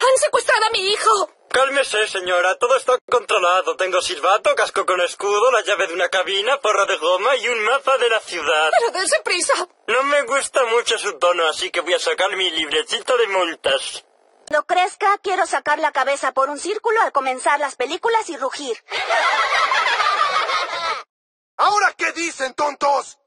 ¡Han secuestrado a mi hijo! Cálmese, señora. Todo está controlado. Tengo silbato, casco con escudo, la llave de una cabina, porra de goma y un mapa de la ciudad. ¡Pero dense prisa! No me gusta mucho su tono, así que voy a sacar mi librecito de multas. Cuando crezca, quiero sacar la cabeza por un círculo al comenzar las películas y rugir. ¿Ahora qué dicen, tontos?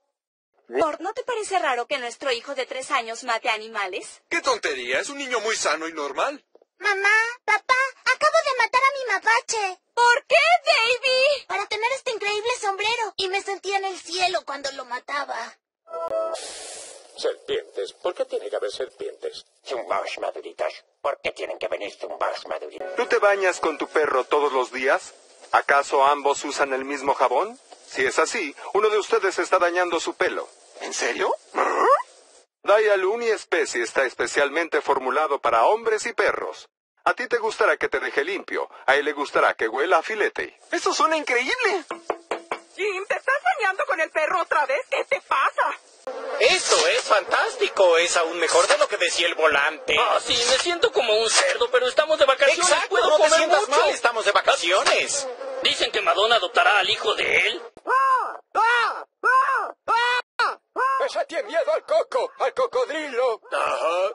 Lord, ¿no te parece raro que nuestro hijo de tres años mate animales? ¡Qué tontería! Es un niño muy sano y normal. Mamá, papá, acabo de matar a mi mapache. ¿Por qué, Davy? Para tener este increíble sombrero. Y me sentía en el cielo cuando lo mataba. Serpientes. ¿Por qué tiene que haber serpientes? Zumbaos maduritos. ¿Por qué tienen que venir zumbaos maduritos? ¿Tú te bañas con tu perro todos los días? ¿Acaso ambos usan el mismo jabón? Si es así, uno de ustedes está dañando su pelo. ¿En serio? Dial Uniespecie está especialmente formulado para hombres y perros. A ti te gustará que te deje limpio, a él le gustará que huela a filete. ¡Eso suena increíble! Jim, ¿te estás bañando con el perro otra vez? ¿Qué te pasa? Eso es fantástico. Es aún mejor de lo que decía el volante. Ah, sí, me siento como un cerdo, pero estamos de vacaciones. Exacto, Puedo no te comer sientas mucho. mal, estamos de vacaciones. Dicen que Madonna adoptará al hijo de él. ¡Esa tiene miedo al coco! ¡Al cocodrilo! Ajá.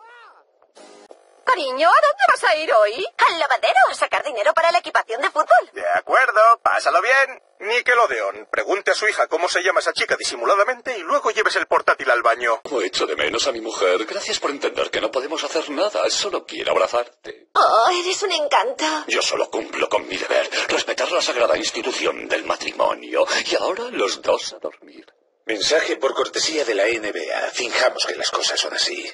Cariño, ¿a dónde vas a ir hoy? Al lavadero a sacar dinero para la equipación de fútbol. De acuerdo, pásalo bien. Nickelodeon, pregunte a su hija cómo se llama esa chica disimuladamente y luego lleves el portátil al baño. Como echo de menos a mi mujer. Gracias por entender que no podemos hacer nada. Solo quiero abrazarte. Oh, eres un encanto. Yo solo cumplo con mi deber. Respetar la sagrada institución del matrimonio. Y ahora los dos a dormir. Mensaje por cortesía de la NBA. Finjamos que las cosas son así.